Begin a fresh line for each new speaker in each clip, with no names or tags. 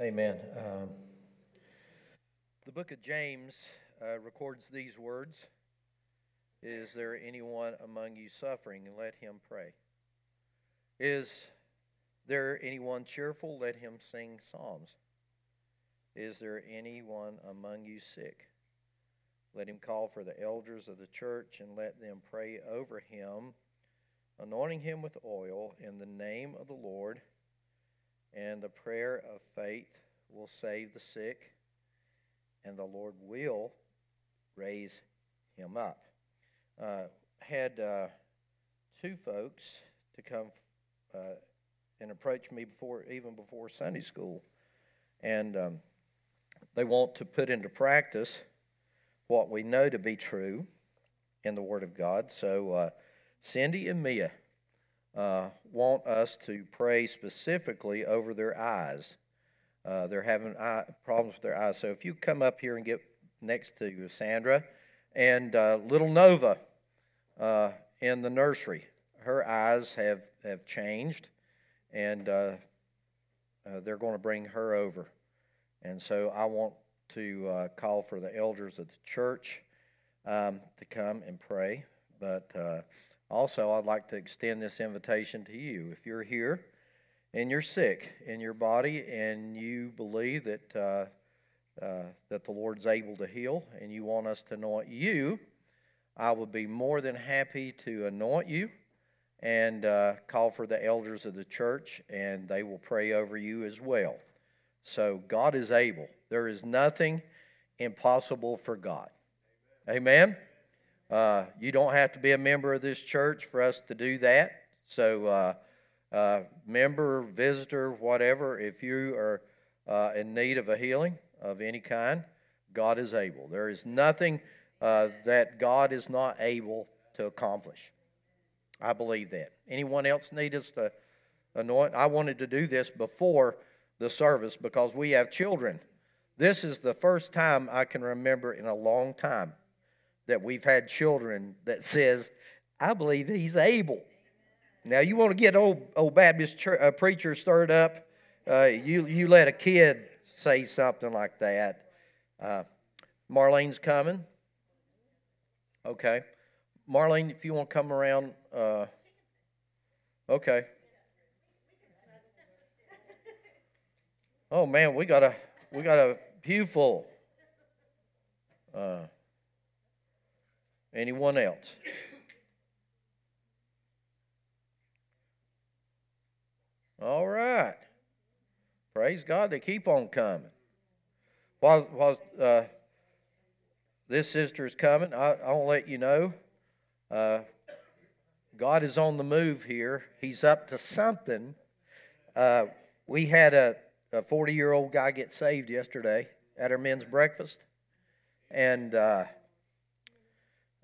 Amen. Um, the book of James uh, records these words Is there anyone among you suffering? Let him pray. Is there anyone cheerful? Let him sing psalms. Is there anyone among you sick? Let him call for the elders of the church and let them pray over him, anointing him with oil in the name of the Lord and the prayer of faith will save the sick, and the Lord will raise him up. Uh, had uh, two folks to come uh, and approach me before, even before Sunday school, and um, they want to put into practice what we know to be true in the Word of God. So, uh, Cindy and Mia uh, want us to pray specifically over their eyes. Uh, they're having eye, problems with their eyes. So if you come up here and get next to Sandra and uh, little Nova uh, in the nursery, her eyes have, have changed, and uh, uh, they're going to bring her over. And so I want to call for the elders of the church um, to come and pray. But also, I'd like to extend this invitation to you. If you're here and you're sick in your body and you believe that, uh, uh, that the Lord's able to heal and you want us to anoint you, I would be more than happy to anoint you and uh, call for the elders of the church, and they will pray over you as well. So, God is able. There is nothing impossible for God. Amen. Uh, you don't have to be a member of this church for us to do that. So, uh, uh, member, visitor, whatever, if you are uh, in need of a healing of any kind, God is able. There is nothing uh, that God is not able to accomplish. I believe that. Anyone else need us to anoint? I wanted to do this before the service because we have children. This is the first time I can remember in a long time that we've had children that says, I believe he's able. Now, you want to get old, old Baptist church, uh, preacher stirred up, uh, you, you let a kid say something like that. Uh, Marlene's coming. Okay. Marlene, if you want to come around, uh, okay. Oh man, we got a we got a pew full. Uh, Anyone else? All right. Praise God. They keep on coming. While, while uh, this sister is coming, I, I'll let you know. Uh, God is on the move here. He's up to something. Uh, we had a 40 year old guy get saved yesterday at our men's breakfast. And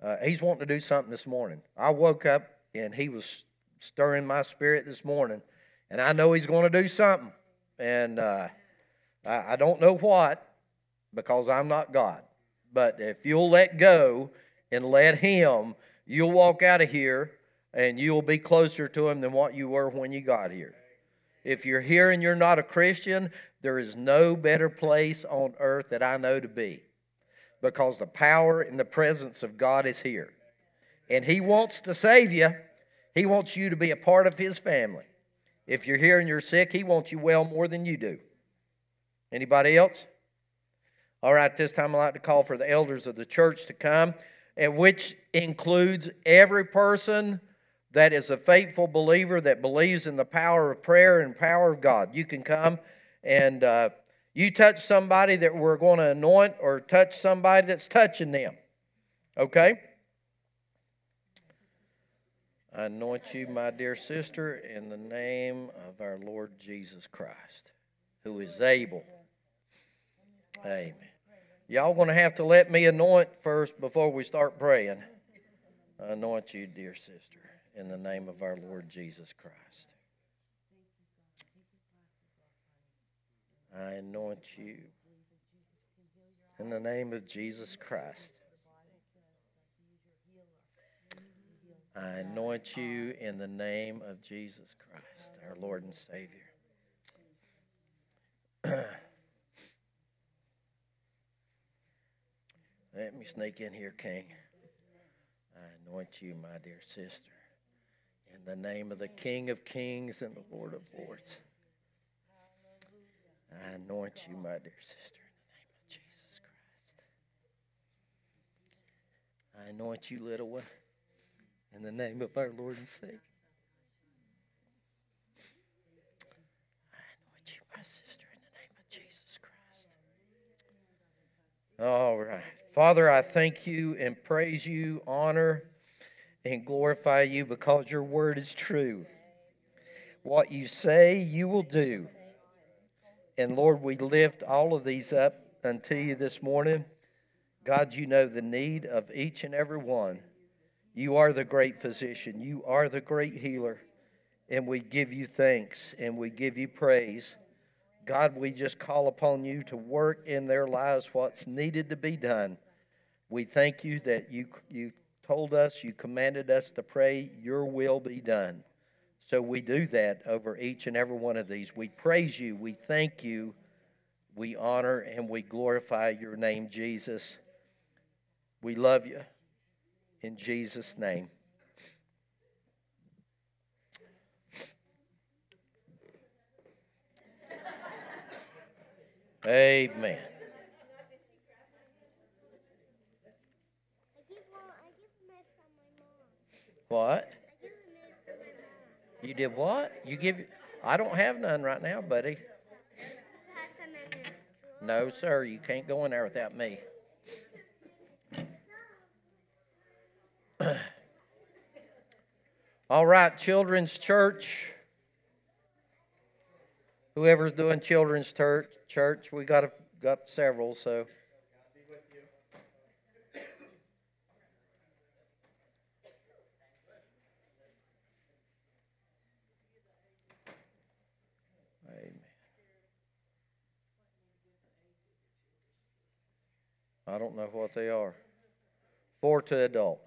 uh, he's wanting to do something this morning. I woke up and he was stirring my spirit this morning, and I know he's going to do something. And uh, I, I don't know what because I'm not God. But if you'll let go and let him, you'll walk out of here and you'll be closer to him than what you were when you got here. If you're here and you're not a Christian, there is no better place on earth that I know to be because the power and the presence of God is here. And He wants to save you, He wants you to be a part of His family. If you're here and you're sick, He wants you well more than you do. Anybody else? All right, this time I'd like to call for the elders of the church to come, and which includes every person that is a faithful believer that believes in the power of prayer and power of God. You can come and uh, you touch somebody that we're going to anoint or touch somebody that's touching them. Okay? I anoint you, my dear sister, in the name of our Lord Jesus Christ, who is able. Amen. Y'all going to have to let me anoint first before we start praying. I anoint you, dear sister, in the name of our Lord Jesus Christ. I anoint you. In the name of Jesus Christ. I anoint you in the name of Jesus Christ, our Lord and Savior. Let me sneak in here, King. I anoint you, my dear sister, in the name of the King of Kings and the Lord of Lords. I anoint you, my dear sister, in the name of Jesus Christ. I anoint you, little one, in the name of our Lord and Savior. I anoint you, my sister, in the name of Jesus Christ. All right. Father, I thank you and praise you, honor and glorify you because your word is true. What you say, you will do. And Lord, we lift all of these up unto you this morning. God, you know the need of each and every one. You are the great physician, you are the great healer. And we give you thanks and we give you praise. God, we just call upon you to work in their lives what's needed to be done. We thank you that you, you told us, you commanded us to pray, Your will be done. So we do that over each and every one of these. We praise you, we thank you, we honor and we glorify your name, Jesus. We love you. In Jesus' name. Amen. What? You did what? You give? I don't have none right now, buddy. No, sir. You can't go in there without me. All right, children's church. Whoever's doing children's church, church, we got a, got several, so. I don't know what they are. Four to adult.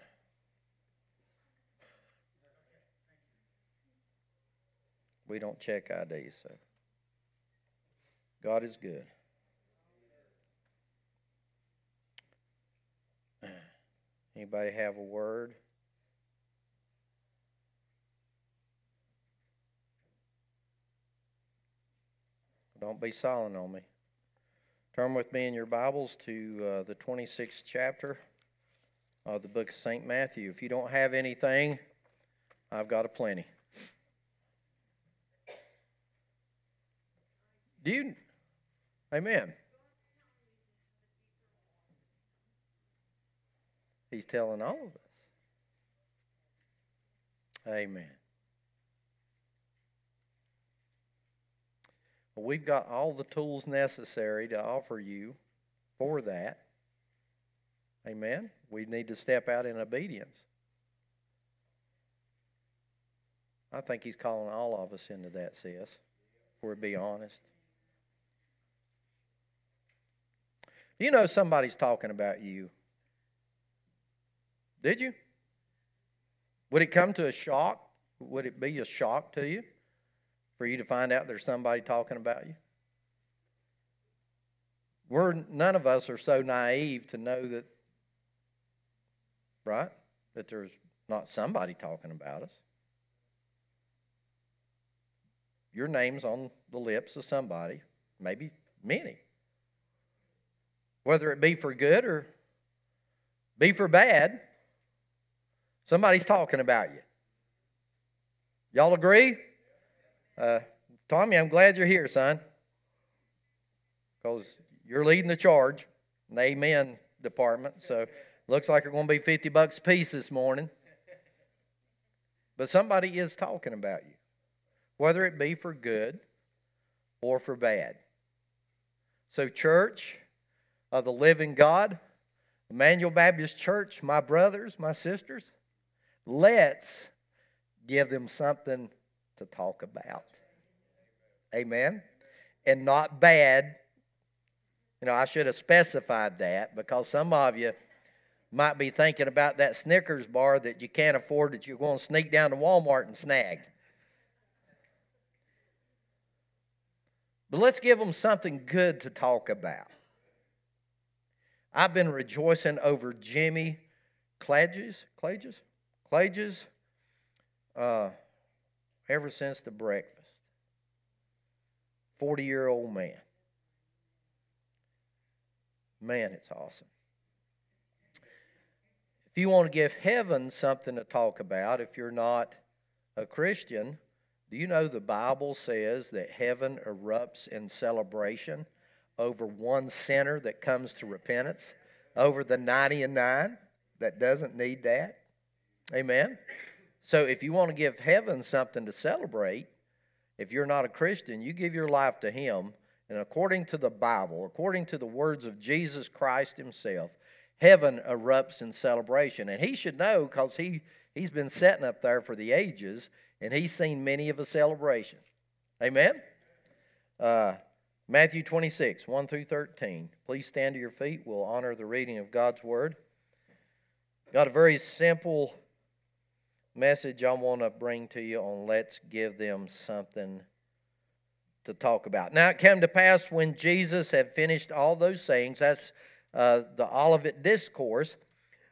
We don't check IDs, so God is good. Anybody have a word? Don't be silent on me. Turn with me in your Bibles to uh, the 26th chapter of the book of St. Matthew. If you don't have anything, I've got a plenty. Do you? Amen. He's telling all of us. Amen. We've got all the tools necessary to offer you for that. Amen. We need to step out in obedience. I think he's calling all of us into that, sis, if we're be honest. You know somebody's talking about you? Did you? Would it come to a shock? Would it be a shock to you? For you to find out there's somebody talking about you? We're none of us are so naive to know that, right? That there's not somebody talking about us. Your name's on the lips of somebody, maybe many. Whether it be for good or be for bad, somebody's talking about you. Y'all agree? Uh, Tommy, I'm glad you're here, son, because you're leading the charge in the amen department. So looks like it's going to be 50 bucks a piece this morning. But somebody is talking about you, whether it be for good or for bad. So, church of the living God, Emmanuel Baptist Church, my brothers, my sisters, let's give them something to talk about. Amen. And not bad. You know, I should have specified that because some of you might be thinking about that Snickers bar that you can't afford that you're going to sneak down to Walmart and snag. But let's give them something good to talk about. I've been rejoicing over Jimmy Clages, Clages, Clages, uh, ever since the breakfast. 40 year old man. Man, it's awesome. If you want to give heaven something to talk about, if you're not a Christian, do you know the Bible says that heaven erupts in celebration over one sinner that comes to repentance, over the 90 and 9 that doesn't need that? Amen. So if you want to give heaven something to celebrate, if you're not a Christian, you give your life to Him, and according to the Bible, according to the words of Jesus Christ Himself, heaven erupts in celebration. And He should know because he, He's been setting up there for the ages and he's seen many of a celebration. Amen? Uh, Matthew 26, 1 through 13. Please stand to your feet. We'll honor the reading of God's word. Got a very simple message I want to bring to you on let's give them something to talk about. Now it came to pass when Jesus had finished all those sayings, that's uh, the Olivet Discourse,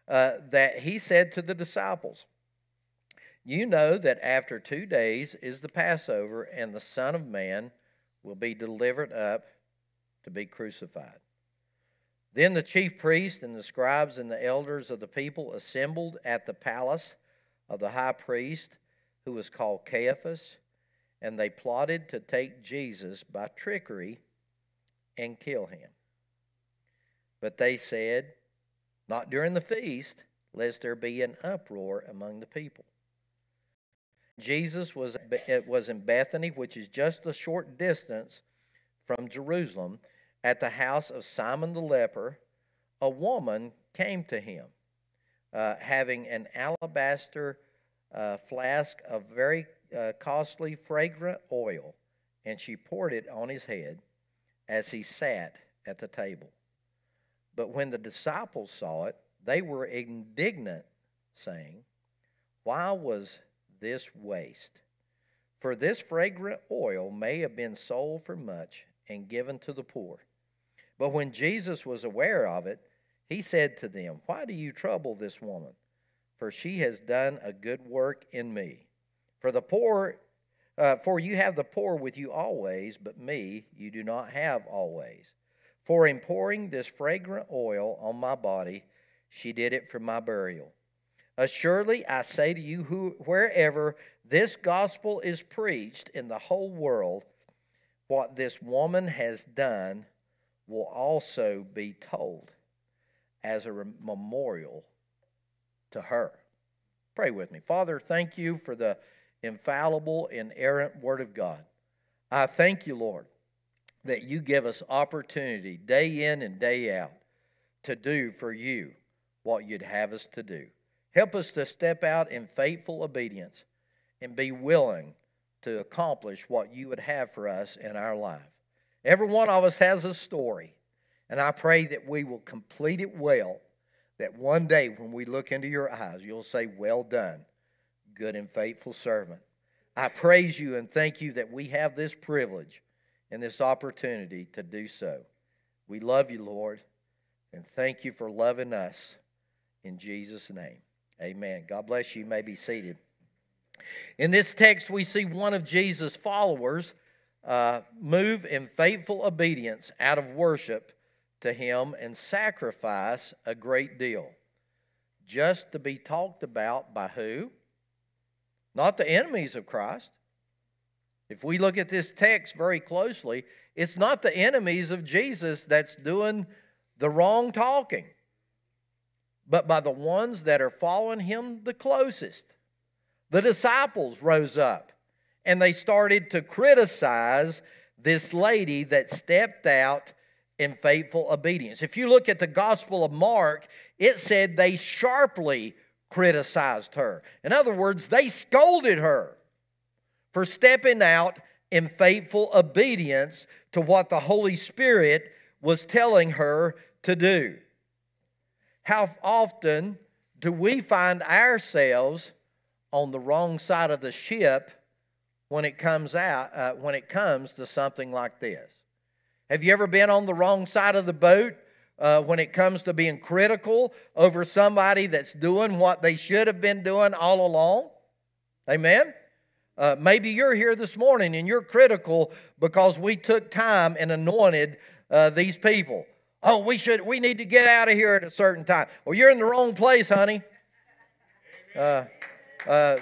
uh, that he said to the disciples, you know that after two days is the Passover, and the Son of Man will be delivered up to be crucified. Then the chief priests and the scribes and the elders of the people assembled at the palace of the high priest, who was called Caiaphas, and they plotted to take Jesus by trickery and kill him. But they said, Not during the feast, lest there be an uproar among the people. Jesus was, was in Bethany, which is just a short distance from Jerusalem, at the house of Simon the leper. A woman came to him, uh, having an alabaster uh, flask of very uh, costly, fragrant oil, and she poured it on his head as he sat at the table. But when the disciples saw it, they were indignant, saying, Why was this waste. For this fragrant oil may have been sold for much and given to the poor. But when Jesus was aware of it, he said to them, Why do you trouble this woman? For she has done a good work in me. For the poor, uh, for you have the poor with you always, but me you do not have always. For in pouring this fragrant oil on my body, she did it for my burial. Assuredly, I say to you, who, wherever this gospel is preached in the whole world, what this woman has done will also be told as a memorial to her. Pray with me. Father, thank you for the infallible, inerrant Word of God. I thank you, Lord, that you give us opportunity day in and day out to do for you what you'd have us to do. Help us to step out in faithful obedience and be willing to accomplish what you would have for us in our life. Every one of us has a story, and I pray that we will complete it well, that one day when we look into your eyes, you'll say, Well done, good and faithful servant. I praise you and thank you that we have this privilege and this opportunity to do so. We love you, Lord, and thank you for loving us. In Jesus' name. Amen. God bless you. You may be seated. In this text, we see one of Jesus' followers uh, move in faithful obedience out of worship to him and sacrifice a great deal. Just to be talked about by who? Not the enemies of Christ. If we look at this text very closely, it's not the enemies of Jesus that's doing the wrong talking but by the ones that are following him the closest. The disciples rose up and they started to criticize this lady that stepped out in faithful obedience. If you look at the Gospel of Mark, it said they sharply criticized her. In other words, they scolded her for stepping out in faithful obedience to what the Holy Spirit was telling her to do. How often do we find ourselves on the wrong side of the ship when it comes out uh, when it comes to something like this? Have you ever been on the wrong side of the boat uh, when it comes to being critical over somebody that's doing what they should have been doing all along. Amen? Uh, maybe you're here this morning and you're critical because we took time and anointed uh, these people. Oh, we should. We need to get out of here at a certain time. Well, you're in the wrong place, honey. Uh, uh,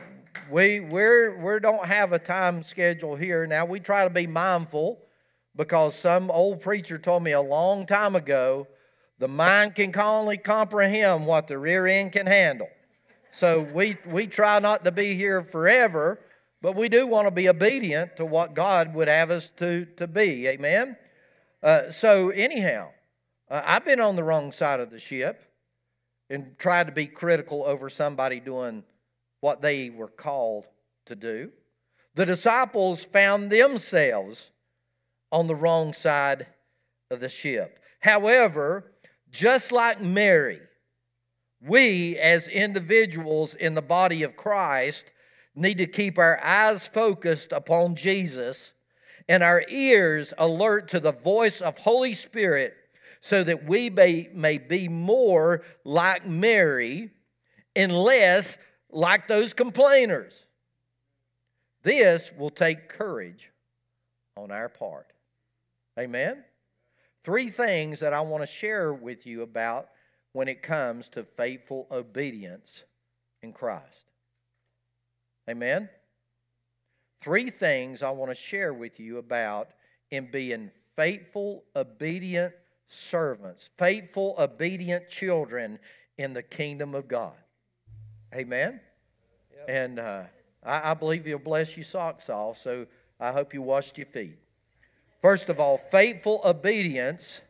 we we're we don't have a time schedule here. Now we try to be mindful because some old preacher told me a long time ago, the mind can only comprehend what the rear end can handle. So we we try not to be here forever, but we do want to be obedient to what God would have us to to be. Amen. Uh, so anyhow. Uh, I've been on the wrong side of the ship and tried to be critical over somebody doing what they were called to do. The disciples found themselves on the wrong side of the ship. However, just like Mary, we as individuals in the body of Christ need to keep our eyes focused upon Jesus and our ears alert to the voice of Holy Spirit so that we may, may be more like Mary and less like those complainers. This will take courage on our part. Amen? Three things that I want to share with you about when it comes to faithful obedience in Christ. Amen? Three things I want to share with you about in being faithful, obedient servants, faithful, obedient children in the kingdom of God. Amen? Yep. And uh, I, I believe He'll bless your socks off, so I hope you washed your feet. First of all, faithful obedience.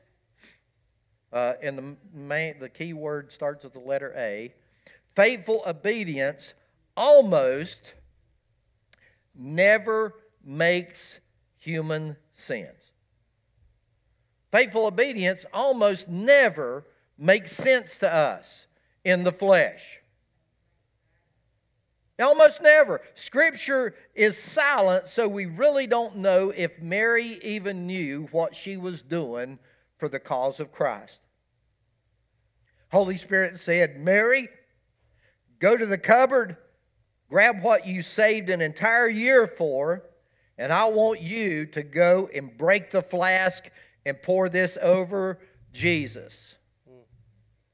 Uh, and the main, the key word starts with the letter A. Faithful obedience almost never makes human sense. Faithful obedience almost never makes sense to us in the flesh. Almost never. Scripture is silent, so we really don't know if Mary even knew what she was doing for the cause of Christ. Holy Spirit said, Mary, go to the cupboard, grab what you saved an entire year for, and I want you to go and break the flask and pour this over Jesus.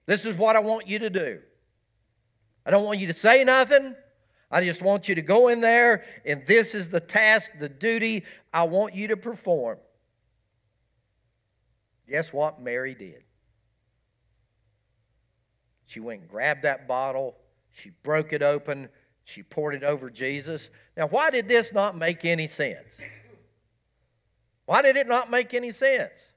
This is what I want you to do. I don't want you to say nothing. I just want you to go in there, and this is the task, the duty I want you to perform. Guess what Mary did? She went and grabbed that bottle, she broke it open, she poured it over Jesus. Now, why did this not make any sense? Why did it not make any sense?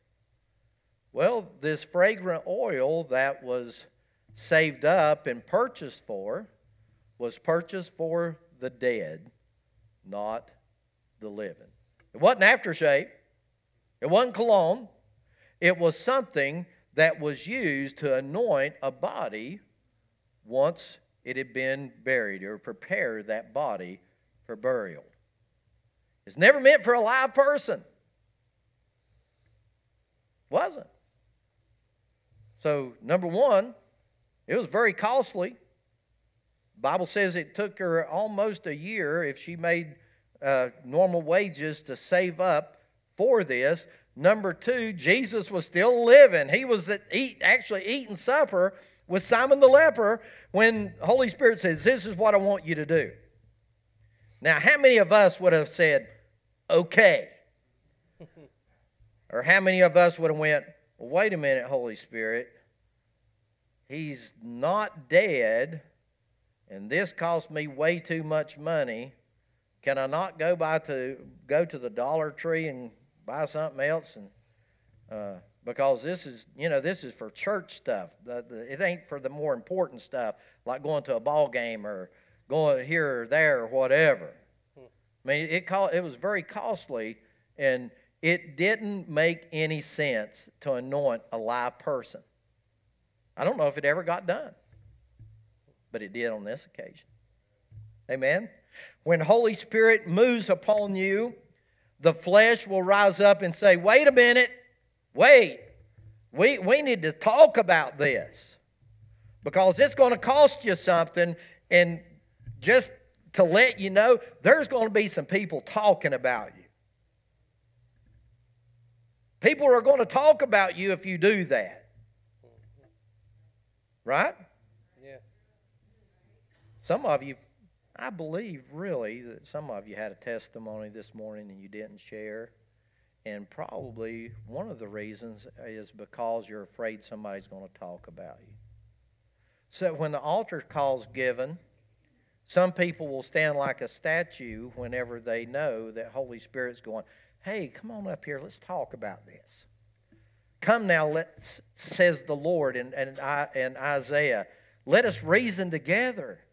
Well, this fragrant oil that was saved up and purchased for was purchased for the dead, not the living. It wasn't aftershave, it wasn't cologne, it was something that was used to anoint a body once it had been buried or prepare that body for burial. It's never meant for a live person. Wasn't. So, number one, it was very costly. Bible says it took her almost a year if she made uh, normal wages to save up for this. Number two, Jesus was still living. He was at eat, actually eating supper with Simon the leper when Holy Spirit says, This is what I want you to do. Now, how many of us would have said, Okay? or how many of us would have went, well, wait a minute, Holy Spirit. He's not dead, and this cost me way too much money. Can I not go by to go to the Dollar Tree and buy something else? And uh, because this is, you know, this is for church stuff. The, the, it ain't for the more important stuff, like going to a ball game or going here or there or whatever. I mean, it, co- it was very costly, and it didn't make any sense to anoint a live person. I don't know if it ever got done, but it did on this occasion. Amen. When Holy Spirit moves upon you, the flesh will rise up and say, Wait a minute, wait. We, we need to talk about this because it's going to cost you something. And just to let you know, there's going to be some people talking about you. People are going to talk about you if you do that. Right? Some of you, I believe really that some of you had a testimony this morning and you didn't share. And probably one of the reasons is because you're afraid somebody's going to talk about you. So when the altar call's given, some people will stand like a statue whenever they know that Holy Spirit's going, hey, come on up here, let's talk about this. Come now, let says the Lord and, and, in, in Isaiah, let us reason together.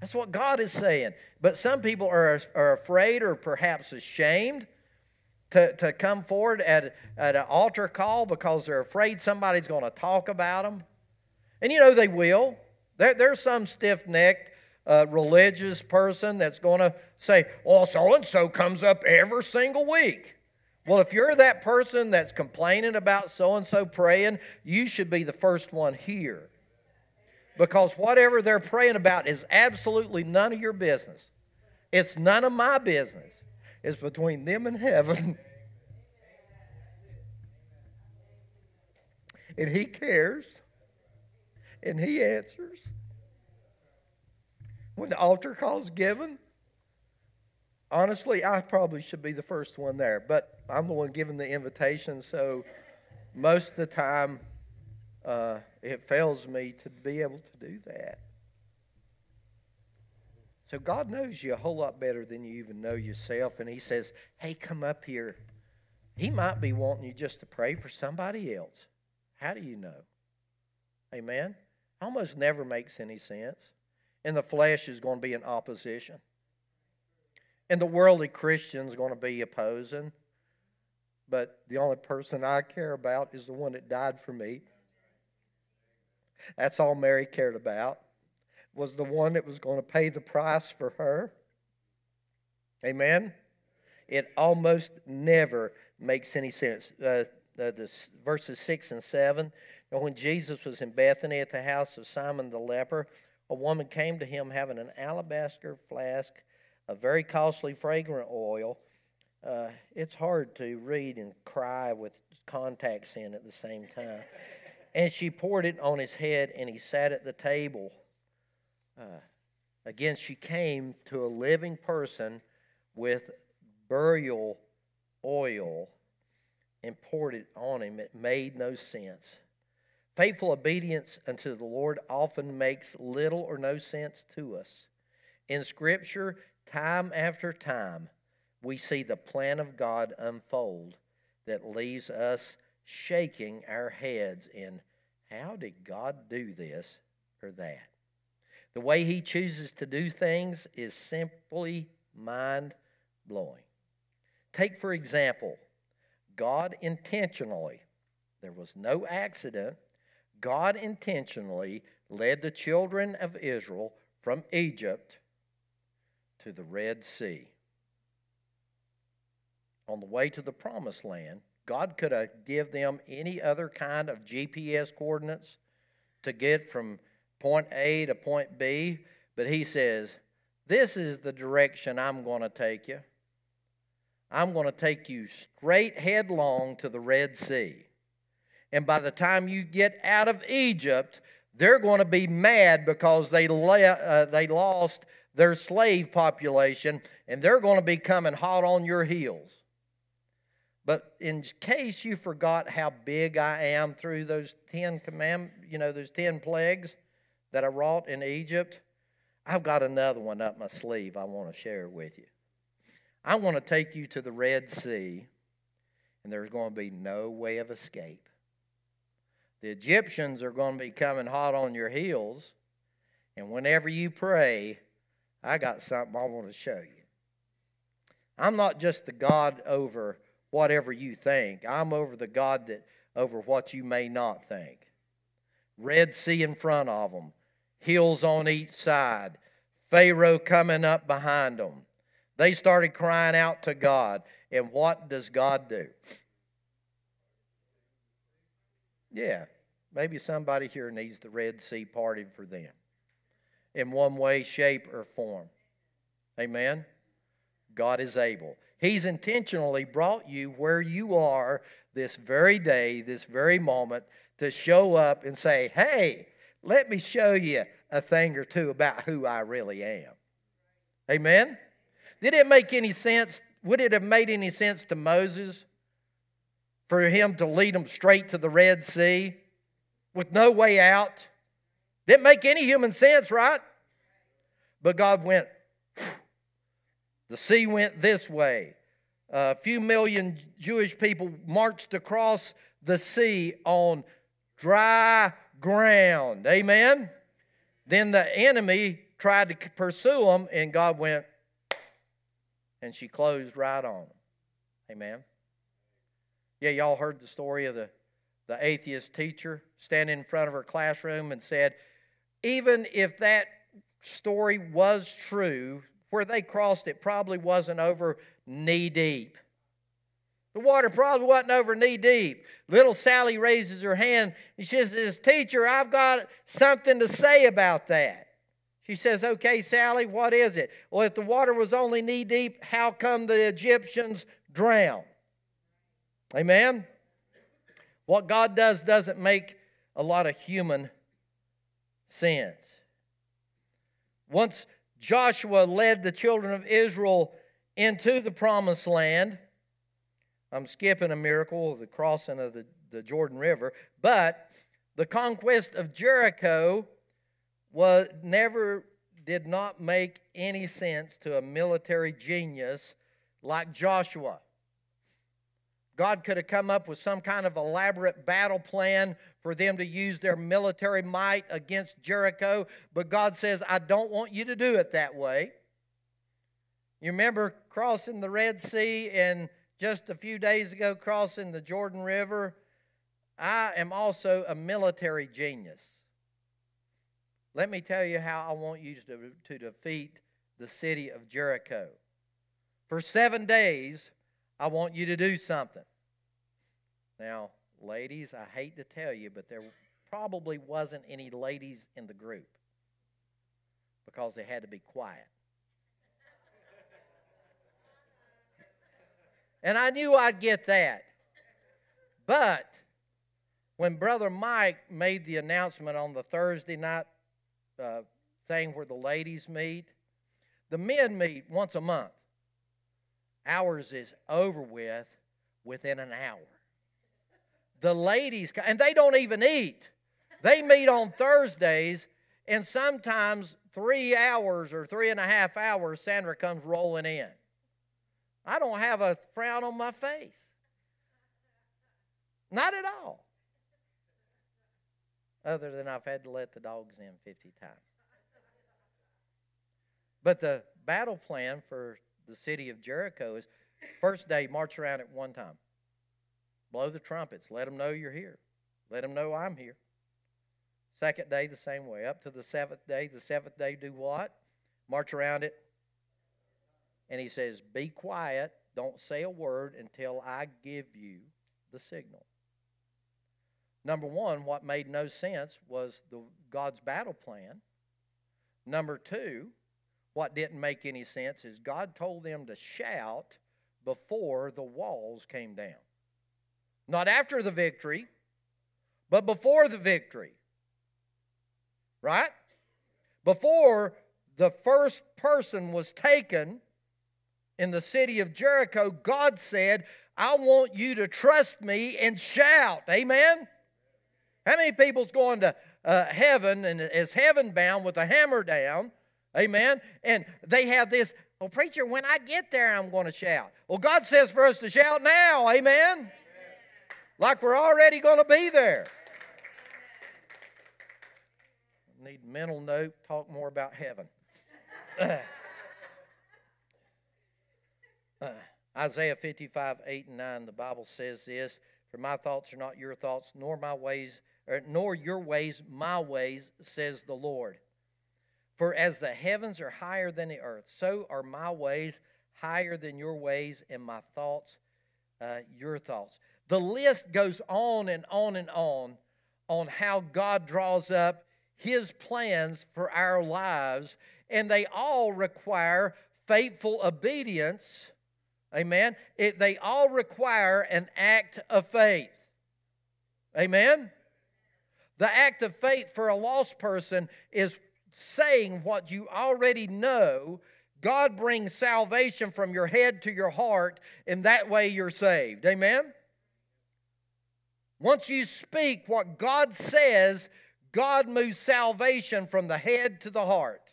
That's what God is saying. But some people are, are afraid or perhaps ashamed to, to come forward at, at an altar call because they're afraid somebody's going to talk about them. And you know they will. There, there's some stiff necked uh, religious person that's going to say, well, so and so comes up every single week. Well, if you're that person that's complaining about so and so praying, you should be the first one here. Because whatever they're praying about is absolutely none of your business. It's none of my business. It's between them and heaven. and He cares. And He answers when the altar call is given, honestly, I probably should be the first one there, but I'm the one giving the invitation, so most of the time uh, it fails me to be able to do that. So God knows you a whole lot better than you even know yourself, and He says, Hey, come up here. He might be wanting you just to pray for somebody else. How do you know? Amen? Almost never makes any sense and the flesh is going to be in opposition. And the worldly Christian is going to be opposing. But the only person I care about is the one that died for me. That's all Mary cared about, was the one that was going to pay the price for her. Amen? It almost never makes any sense. Uh, uh, this, verses 6 and 7. And when Jesus was in Bethany at the house of Simon the leper, a woman came to him having an alabaster flask of very costly fragrant oil. Uh, it's hard to read and cry with contacts in at the same time. And she poured it on his head, and he sat at the table. Uh, again, she came to a living person with burial oil and poured it on him. It made no sense. Faithful obedience unto the Lord often makes little or no sense to us. In Scripture, time after time, we see the plan of God unfold that leaves us shaking our heads in how did God do this or that? The way He chooses to do things is simply mind blowing. Take, for example, God intentionally, there was no accident, God intentionally led the children of Israel from Egypt to the Red Sea. On the way to the promised land, God could have give them any other kind of GPS coordinates to get from point A to point B, but he says, This is the direction I'm going to take you. I'm going to take you straight headlong to the Red Sea. And by the time you get out of Egypt, they're going to be mad because they, uh, they lost their slave population and they're going to be coming hot on your heels. But in case you forgot how big I am through those 10 command, you know, those 10 plagues that I wrought in Egypt, I've got another one up my sleeve I want to share with you. I want to take you to the Red Sea, and there's going to be no way of escape. The Egyptians are going to be coming hot on your heels. And whenever you pray, I got something I want to show you. I'm not just the God over whatever you think. I'm over the God that over what you may not think. Red Sea in front of them, hills on each side, Pharaoh coming up behind them. They started crying out to God. And what does God do? Yeah, maybe somebody here needs the Red Sea parted for them in one way, shape, or form. Amen? God is able. He's intentionally brought you where you are this very day, this very moment, to show up and say, hey, let me show you a thing or two about who I really am. Amen? Did it make any sense? Would it have made any sense to Moses for him to lead them straight to the Red Sea with no way out? Didn't make any human sense, right? But God went, the sea went this way. A few million Jewish people marched across the sea on dry ground. Amen? Then the enemy tried to pursue them, and God went, and she closed right on them. Amen? Yeah, y'all heard the story of the, the atheist teacher standing in front of her classroom and said, even if that story was true, where they crossed it probably wasn't over knee deep. The water probably wasn't over knee deep. Little Sally raises her hand and she says, Teacher, I've got something to say about that. She says, Okay, Sally, what is it? Well, if the water was only knee deep, how come the Egyptians drowned? Amen? What God does doesn't make a lot of human sense. Once Joshua led the children of Israel into the promised land, I'm skipping a miracle, of the crossing of the, the Jordan River, but the conquest of Jericho was never did not make any sense to a military genius like Joshua. God could have come up with some kind of elaborate battle plan for them to use their military might against Jericho, but God says, I don't want you to do it that way. You remember crossing the Red Sea and just a few days ago crossing the Jordan River? I am also a military genius. Let me tell you how I want you to, to defeat the city of Jericho. For seven days, I want you to do something. Now, ladies, I hate to tell you, but there probably wasn't any ladies in the group because they had to be quiet. and I knew I'd get that. But when Brother Mike made the announcement on the Thursday night uh, thing where the ladies meet, the men meet once a month. Ours is over with within an hour. The ladies, and they don't even eat. They meet on Thursdays, and sometimes three hours or three and a half hours, Sandra comes rolling in. I don't have a frown on my face. Not at all. Other than I've had to let the dogs in 50 times. But the battle plan for the city of Jericho is first day, march around at one time. Blow the trumpets. Let them know you're here. Let them know I'm here. Second day, the same way. Up to the seventh day. The seventh day, do what? March around it. And he says, Be quiet. Don't say a word until I give you the signal. Number one, what made no sense was the, God's battle plan. Number two, what didn't make any sense is God told them to shout before the walls came down. Not after the victory, but before the victory. Right? Before the first person was taken in the city of Jericho, God said, I want you to trust me and shout. Amen? How many people's going to uh, heaven and is heaven bound with a hammer down? Amen. And they have this, well, preacher, when I get there, I'm going to shout. Well, God says for us to shout now. Amen. Amen. Like we're already going to be there. Need mental note, talk more about heaven. uh, Isaiah 55, 8 and 9, the Bible says this For my thoughts are not your thoughts, nor my ways or, nor your ways my ways, says the Lord. For as the heavens are higher than the earth, so are my ways higher than your ways, and my thoughts uh, your thoughts. The list goes on and on and on on how God draws up his plans for our lives, and they all require faithful obedience. Amen. It, they all require an act of faith. Amen. The act of faith for a lost person is saying what you already know. God brings salvation from your head to your heart, and that way you're saved. Amen? Once you speak what God says, God moves salvation from the head to the heart.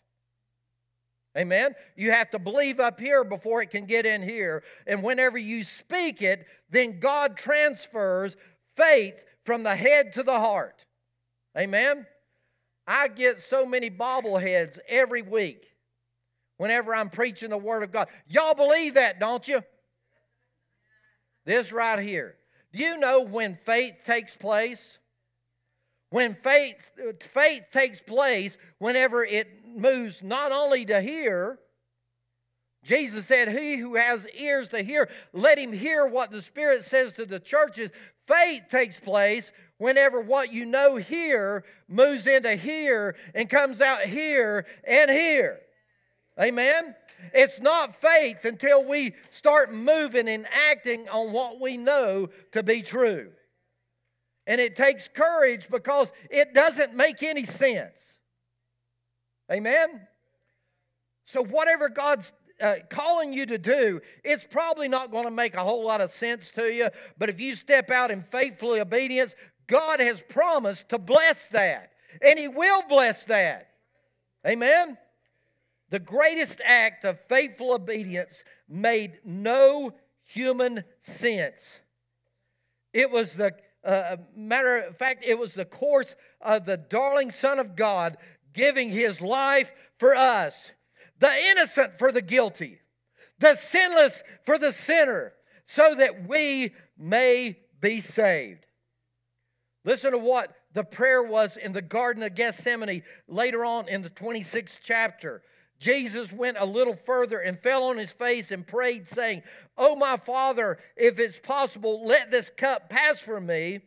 Amen. You have to believe up here before it can get in here. And whenever you speak it, then God transfers faith from the head to the heart. Amen. I get so many bobbleheads every week whenever I'm preaching the Word of God. Y'all believe that, don't you? This right here. Do you know when faith takes place? When faith, faith takes place, whenever it moves not only to hear, Jesus said, He who has ears to hear, let him hear what the Spirit says to the churches. Faith takes place whenever what you know here moves into here and comes out here and here. Amen? It's not faith until we start moving and acting on what we know to be true. And it takes courage because it doesn't make any sense. Amen? So, whatever God's uh, calling you to do, it's probably not going to make a whole lot of sense to you. But if you step out in faithful obedience, God has promised to bless that. And He will bless that. Amen? The greatest act of faithful obedience made no human sense. It was the uh, matter of fact, it was the course of the darling Son of God giving his life for us, the innocent for the guilty, the sinless for the sinner, so that we may be saved. Listen to what the prayer was in the Garden of Gethsemane later on in the 26th chapter. Jesus went a little further and fell on his face and prayed, saying, Oh, my Father, if it's possible, let this cup pass from me.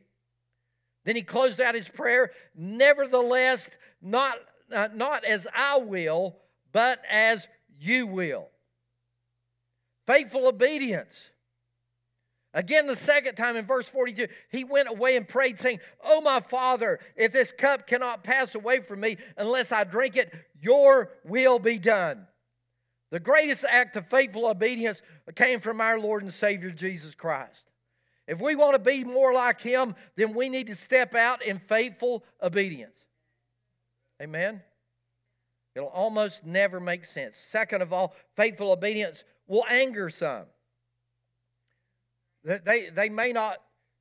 Then he closed out his prayer, Nevertheless, not, uh, not as I will, but as you will. Faithful obedience. Again, the second time in verse 42, he went away and prayed, saying, Oh, my Father, if this cup cannot pass away from me unless I drink it, your will be done. The greatest act of faithful obedience came from our Lord and Savior Jesus Christ. If we want to be more like him, then we need to step out in faithful obedience. Amen? It'll almost never make sense. Second of all, faithful obedience will anger some. They, they may not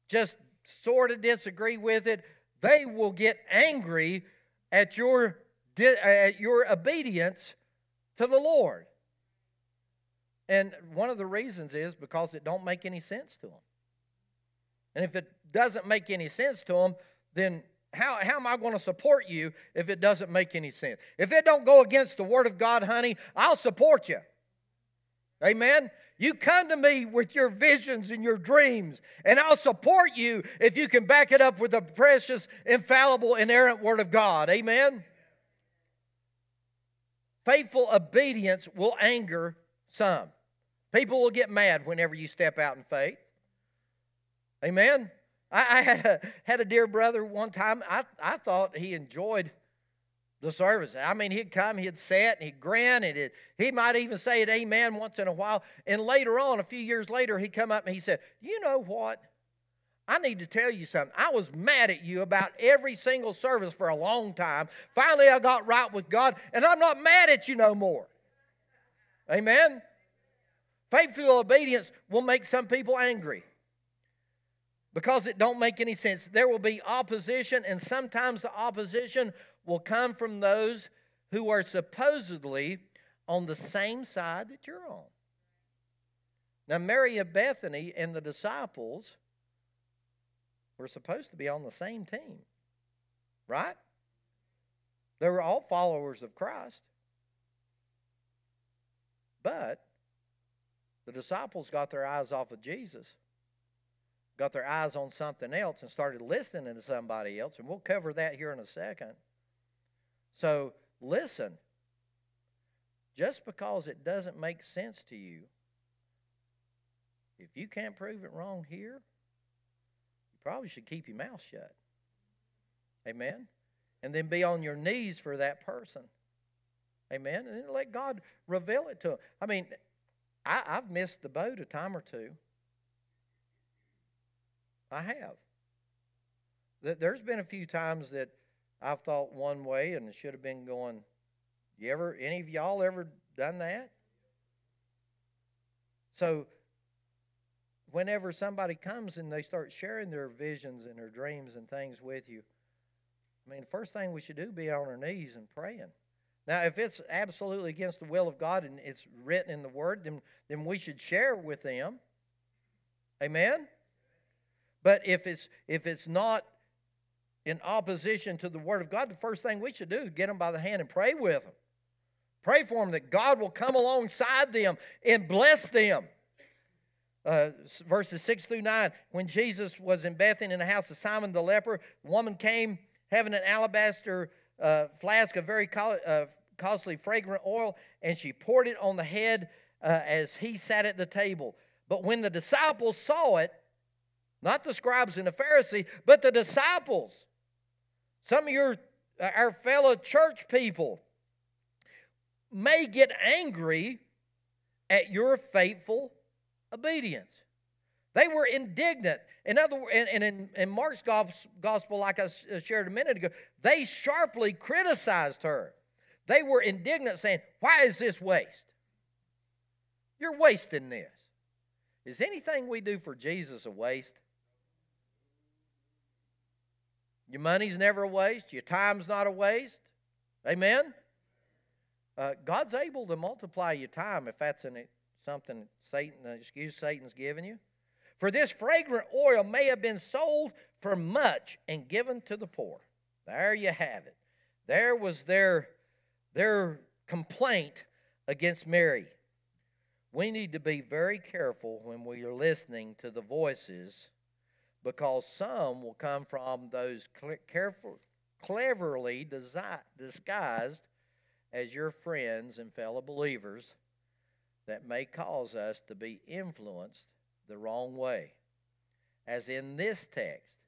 just sort of disagree with it, they will get angry at your, at your obedience to the Lord. And one of the reasons is because it don't make any sense to them. And if it doesn't make any sense to them, then how, how am I going to support you if it doesn't make any sense? If it don't go against the Word of God, honey, I'll support you. Amen? You come to me with your visions and your dreams, and I'll support you if you can back it up with the precious, infallible, inerrant Word of God. Amen? Faithful obedience will anger some. People will get mad whenever you step out in faith. Amen? I, I had, a, had a dear brother one time, I, I thought he enjoyed the service. I mean, he'd come, he'd sit, and he'd grin, and he'd, he might even say it amen once in a while. And later on, a few years later, he'd come up and he said, You know what? I need to tell you something. I was mad at you about every single service for a long time. Finally, I got right with God, and I'm not mad at you no more. Amen? Faithful obedience will make some people angry because it don't make any sense. There will be opposition, and sometimes the opposition will come from those who are supposedly on the same side that you're on. Now, Mary of Bethany and the disciples were supposed to be on the same team, right? They were all followers of Christ. But the disciples got their eyes off of Jesus got their eyes on something else and started listening to somebody else. And we'll cover that here in a second. So listen. Just because it doesn't make sense to you, if you can't prove it wrong here, you probably should keep your mouth shut. Amen? And then be on your knees for that person. Amen? And then let God reveal it to them. I mean, I, I've missed the boat a time or two. I have. There's been a few times that I've thought one way and it should have been going. You ever, any of y'all ever done that? So, whenever somebody comes and they start sharing their visions and their dreams and things with you, I mean, the first thing we should do be on our knees and praying. Now, if it's absolutely against the will of God and it's written in the Word, then, then we should share with them. Amen? But if it's if it's not in opposition to the Word of God, the first thing we should do is get them by the hand and pray with them. Pray for them that God will come alongside them and bless them. Uh, verses 6 through 9. When Jesus was in Bethany in the house of Simon the leper, a woman came having an alabaster uh, flask of very co- uh, costly fragrant oil, and she poured it on the head uh, as he sat at the table. But when the disciples saw it, not the scribes and the Pharisees, but the disciples, some of your uh, our fellow church people may get angry at your faithful obedience. They were indignant. In other and in, in Mark's gospel, like I shared a minute ago, they sharply criticized her. They were indignant, saying, Why is this waste? You're wasting this. Is anything we do for Jesus a waste? Your money's never a waste. Your time's not a waste. Amen? Uh, God's able to multiply your time if that's an, something Satan, excuse Satan's given you. For this fragrant oil may have been sold for much and given to the poor. There you have it. There was their, their complaint against Mary. We need to be very careful when we are listening to the voices because some will come from those careful, cleverly disguised as your friends and fellow believers that may cause us to be influenced the wrong way. As in this text,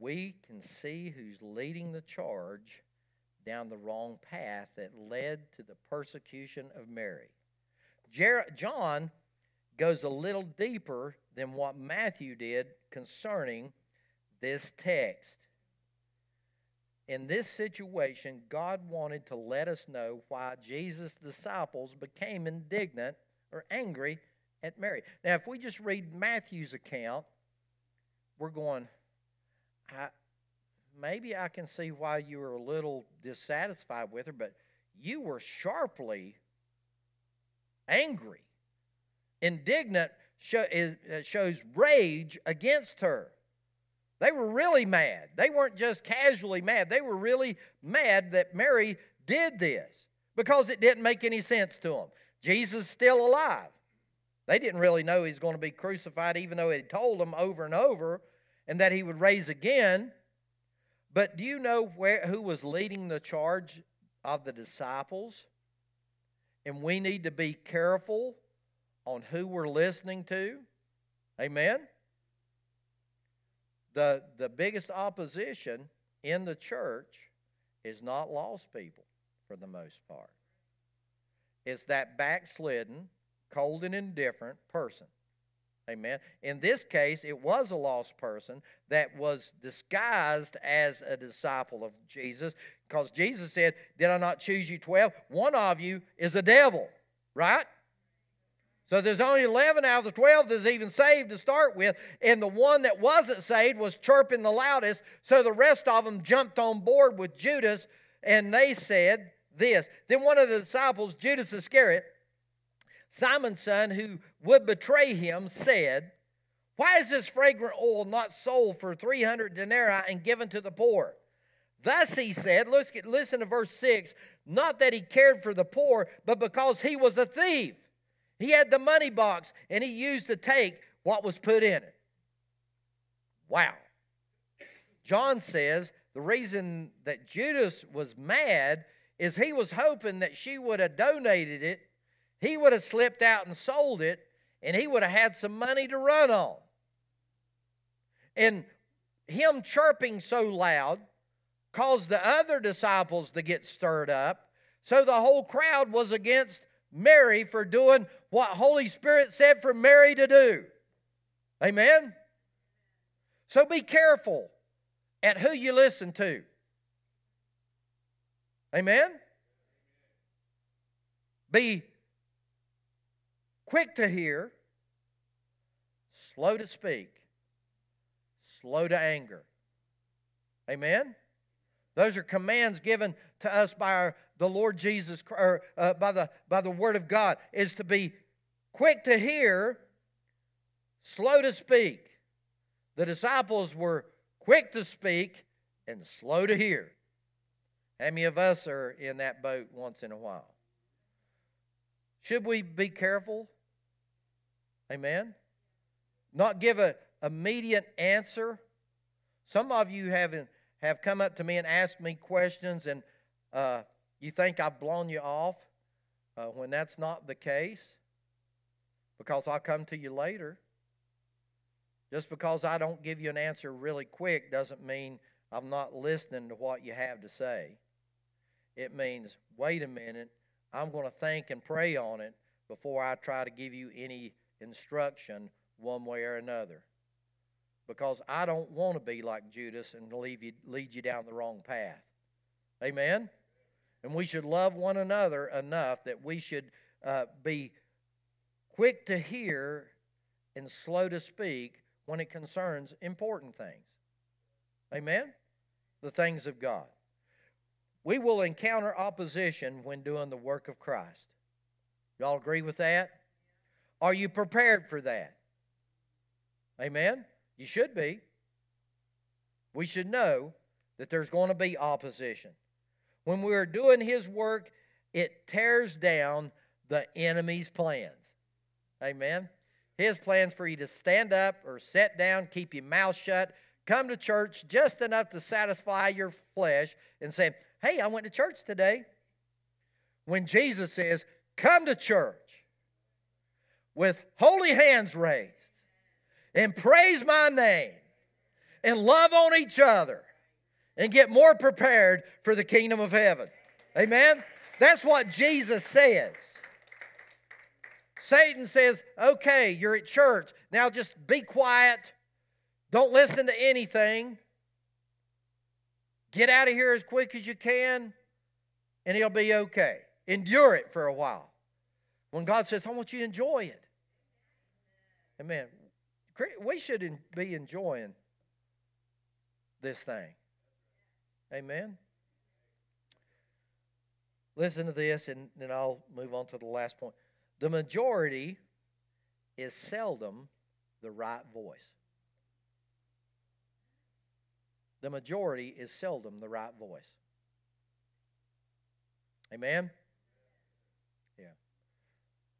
we can see who's leading the charge down the wrong path that led to the persecution of Mary. John goes a little deeper than what Matthew did concerning this text. In this situation, God wanted to let us know why Jesus' disciples became indignant or angry at Mary. Now, if we just read Matthew's account, we're going, I, maybe I can see why you were a little dissatisfied with her, but you were sharply angry. Indignant show, is, uh, shows rage against her. They were really mad. They weren't just casually mad. They were really mad that Mary did this because it didn't make any sense to them. Jesus is still alive. They didn't really know he's going to be crucified, even though he told them over and over and that he would raise again. But do you know where, who was leading the charge of the disciples? And we need to be careful on who we're listening to. Amen? The, the biggest opposition in the church is not lost people for the most part. It's that backslidden, cold and indifferent person. Amen. In this case, it was a lost person that was disguised as a disciple of Jesus because Jesus said, Did I not choose you 12? One of you is a devil, right? So there's only 11 out of the 12 that's even saved to start with, and the one that wasn't saved was chirping the loudest, so the rest of them jumped on board with Judas, and they said this. Then one of the disciples, Judas Iscariot, Simon's son, who would betray him, said, Why is this fragrant oil not sold for 300 denarii and given to the poor? Thus he said, listen to verse 6 not that he cared for the poor, but because he was a thief he had the money box and he used to take what was put in it. Wow. John says the reason that Judas was mad is he was hoping that she would have donated it, he would have slipped out and sold it, and he would have had some money to run on. And him chirping so loud caused the other disciples to get stirred up. So the whole crowd was against Mary for doing what Holy Spirit said for Mary to do. Amen? So be careful at who you listen to. Amen? Be quick to hear, slow to speak, slow to anger. Amen? Those are commands given to us by our, the Lord Jesus, or uh, by the by the Word of God, is to be quick to hear, slow to speak. The disciples were quick to speak and slow to hear. How many of us are in that boat once in a while? Should we be careful? Amen. Not give a immediate answer. Some of you haven't have come up to me and asked me questions, and uh, you think I've blown you off uh, when that's not the case because I'll come to you later. Just because I don't give you an answer really quick doesn't mean I'm not listening to what you have to say. It means, wait a minute, I'm going to think and pray on it before I try to give you any instruction one way or another because I don't want to be like Judas and leave you, lead you down the wrong path. Amen? And we should love one another enough that we should uh, be quick to hear and slow to speak when it concerns important things. Amen? The things of God. We will encounter opposition when doing the work of Christ. Y'all agree with that? Are you prepared for that? Amen? You should be. We should know that there's going to be opposition. When we're doing His work, it tears down the enemy's plans. Amen. His plans for you to stand up or sit down, keep your mouth shut, come to church just enough to satisfy your flesh and say, Hey, I went to church today. When Jesus says, Come to church with holy hands raised and praise my name and love on each other and get more prepared for the kingdom of heaven. Amen? That's what Jesus says. Satan says, okay, you're at church. Now just be quiet. Don't listen to anything. Get out of here as quick as you can, and it'll be okay. Endure it for a while. When God says, I want you to enjoy it. Amen. We should be enjoying this thing. Amen. Listen to this, and then I'll move on to the last point. The majority is seldom the right voice. The majority is seldom the right voice. Amen? Yeah.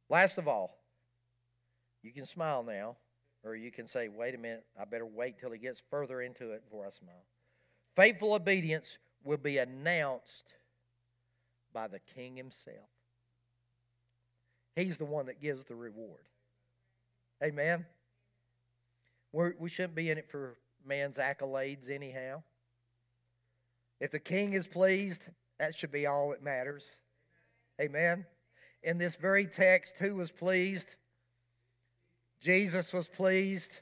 Last of all, you can smile now. Or you can say, wait a minute, I better wait till he gets further into it before I smile. Faithful obedience will be announced by the king himself. He's the one that gives the reward. Amen. We're, we should not be in it for man's accolades, anyhow. If the king is pleased, that should be all that matters. Amen. In this very text, who was pleased? Jesus was pleased.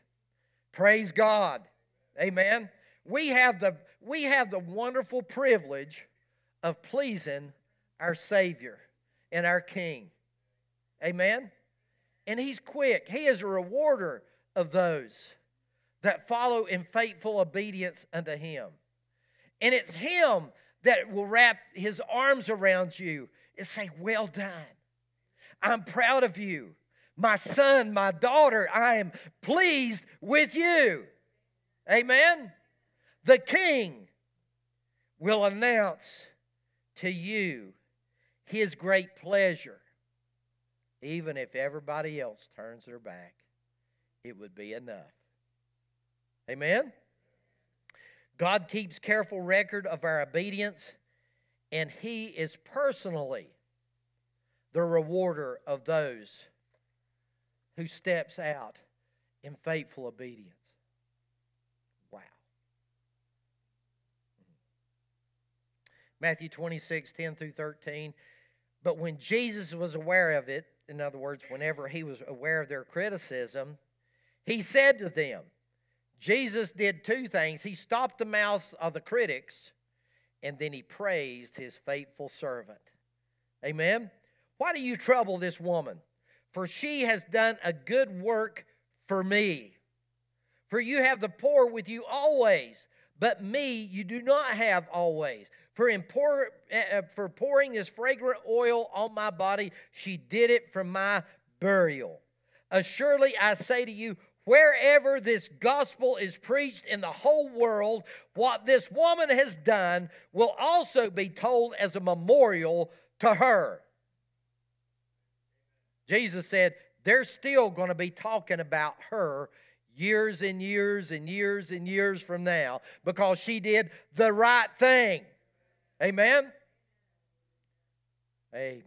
Praise God. Amen. We have the we have the wonderful privilege of pleasing our Savior and our King. Amen. And he's quick. He is a rewarder of those that follow in faithful obedience unto him. And it's him that will wrap his arms around you and say, Well done. I'm proud of you my son, my daughter, I am pleased with you. Amen. The king will announce to you his great pleasure. Even if everybody else turns their back, it would be enough. Amen? God keeps careful record of our obedience, and He is personally the rewarder of those who steps out in faithful obedience. Wow. Matthew 26, 10 through 13. But when Jesus was aware of it, in other words, whenever he was aware of their criticism, he said to them, Jesus did two things. He stopped the mouths of the critics, and then he praised his faithful servant. Amen. Why do you trouble this woman? For she has done a good work for me. For you have the poor with you always, but me you do not have always. For, in pour, uh, for pouring this fragrant oil on my body, she did it for my burial. Assuredly, I say to you, wherever this gospel is preached in the whole world, what this woman has done will also be told as a memorial to her. Jesus said, they're still going to be talking about her years and years and years and years from now because she did the right thing. Amen? Amen.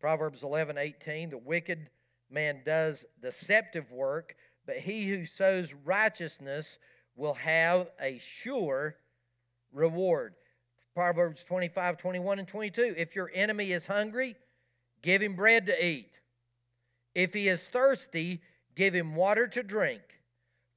Proverbs 11 18, the wicked man does deceptive work, but he who sows righteousness will have a sure reward. Proverbs 25 21 and 22, if your enemy is hungry, give him bread to eat. If he is thirsty, give him water to drink.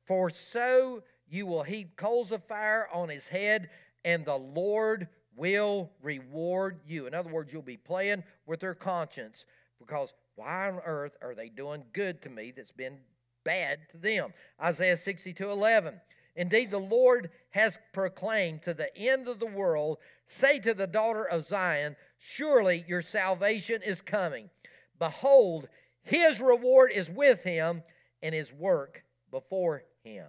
For so you will heap coals of fire on his head, and the Lord will reward you. In other words, you'll be playing with their conscience because why on earth are they doing good to me that's been bad to them? Isaiah 62 11. Indeed, the Lord has proclaimed to the end of the world, say to the daughter of Zion, Surely your salvation is coming. Behold, his reward is with him and his work before him.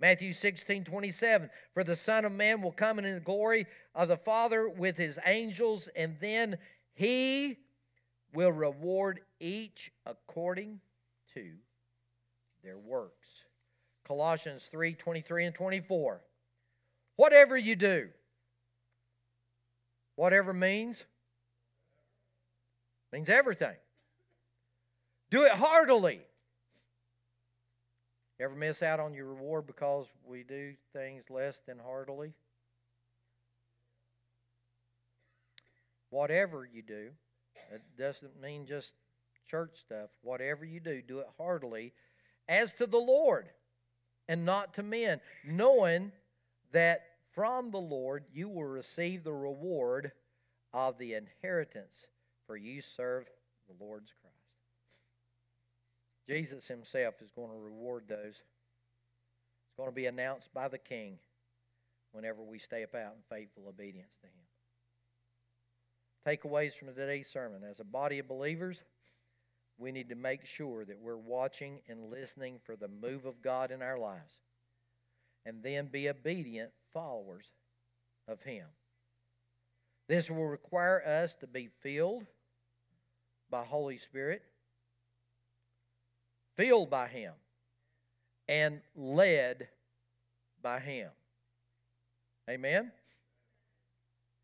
Matthew 16, 27. For the Son of Man will come in the glory of the Father with his angels, and then he will reward each according to their works. Colossians 3 23 and 24. Whatever you do, whatever means, means everything. Do it heartily. You ever miss out on your reward because we do things less than heartily? Whatever you do, it doesn't mean just church stuff. Whatever you do, do it heartily as to the Lord and not to men, knowing that from the Lord you will receive the reward of the inheritance, for you serve the Lord's Christ. Jesus himself is going to reward those. It's going to be announced by the King whenever we step out in faithful obedience to him takeaways from today's sermon. As a body of believers, we need to make sure that we're watching and listening for the move of God in our lives and then be obedient followers of Him. This will require us to be filled by Holy Spirit, filled by Him, and led by Him. Amen?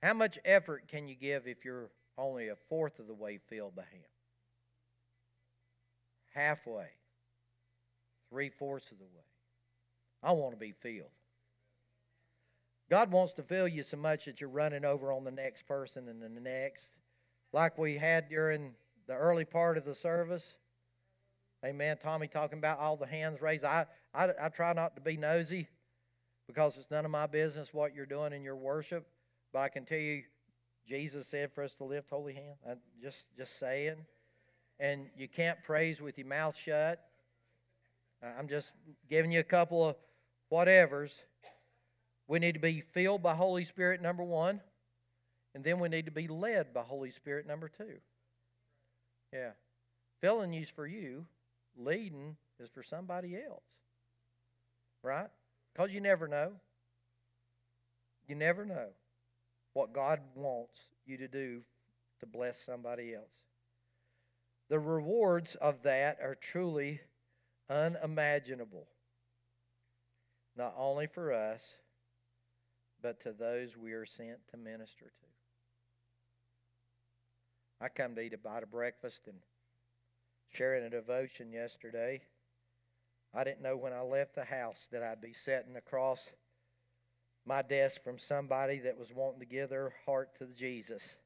How much effort can you give if you're only a fourth of the way filled by Him? Halfway, three fourths of the way. I want to be filled. God wants to fill you so much that you're running over on the next person and the next, like we had during the early part of the service. Amen. Tommy talking about all the hands raised. I, I, I try not to be nosy because it's none of my business what you're doing in your worship. But I can tell you, Jesus said for us to lift holy hands. I'm just, just saying. And you can't praise with your mouth shut. I'm just giving you a couple of whatevers. We need to be filled by Holy Spirit, number one. And then we need to be led by Holy Spirit, number two. Yeah. Filling is for you, leading is for somebody else. Right? Because you never know. You never know what God wants you to do to bless somebody else. The rewards of that are truly unimaginable. not only for us, but to those we are sent to minister to. I come to eat a bite of breakfast and sharing a devotion yesterday. I didn't know when I left the house that I'd be sitting across my desk from somebody that was wanting to give their heart to Jesus.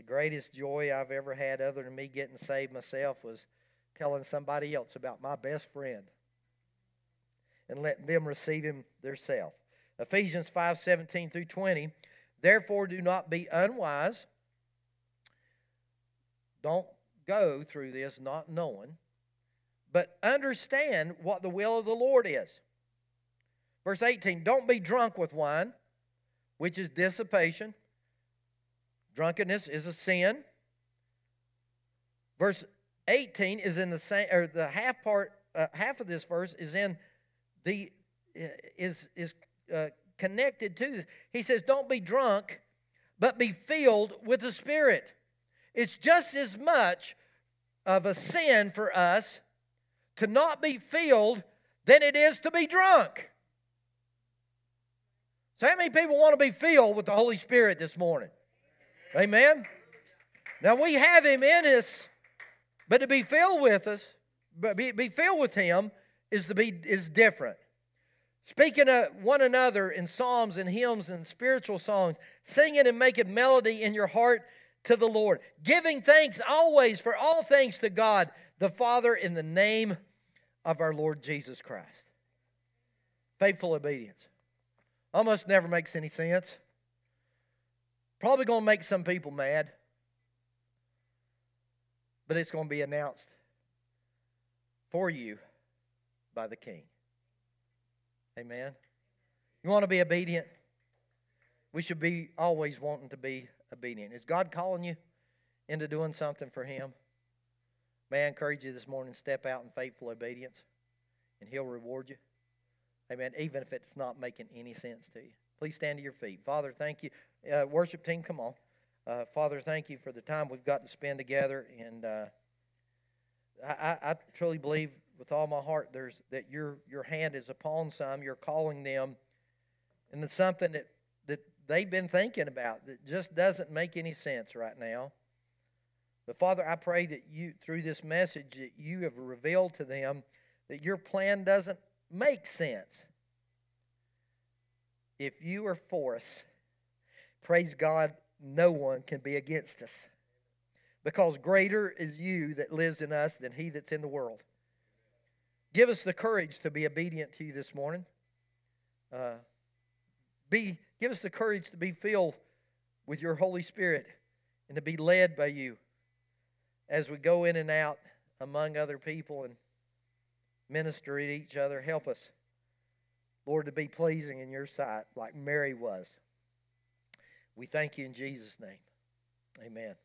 The greatest joy I've ever had, other than me getting saved myself, was telling somebody else about my best friend and letting them receive him themselves. Ephesians 5 17 through 20. Therefore, do not be unwise. Don't go through this not knowing, but understand what the will of the Lord is. Verse 18 Don't be drunk with wine, which is dissipation. Drunkenness is a sin. Verse 18 is in the same, or the half part, uh, half of this verse is in the, is, is uh, connected to this. He says, Don't be drunk, but be filled with the Spirit. It's just as much of a sin for us to not be filled than it is to be drunk. So, how many people want to be filled with the Holy Spirit this morning? Amen. Now we have Him in us, but to be filled with us, but be, be filled with Him is to be is different. Speaking of one another in psalms and hymns and spiritual songs, singing and making melody in your heart to the Lord, giving thanks always for all things to God the Father in the name of our Lord Jesus Christ. Faithful obedience. Almost never makes any sense. Probably going to make some people mad, but it's going to be announced for you by the King. Amen. You want to be obedient? We should be always wanting to be obedient. Is God calling you into doing something for Him? May I encourage you this morning step out in faithful obedience, and He'll reward you. Amen. Even if it's not making any sense to you. Please stand to your feet. Father, thank you. Uh, worship team, come on. Uh, Father, thank you for the time we've got to spend together. And uh, I, I, truly believe with all my heart there's that your your hand is upon some. You're calling them, and it's something that that they've been thinking about that just doesn't make any sense right now. But Father, I pray that you through this message that you have revealed to them that your plan doesn't make sense if you are for us, praise God, no one can be against us. Because greater is you that lives in us than he that's in the world. Give us the courage to be obedient to you this morning. Uh, be, give us the courage to be filled with your Holy Spirit and to be led by you as we go in and out among other people and minister to each other. Help us. Lord, to be pleasing in your sight like Mary was. We thank you in Jesus' name. Amen.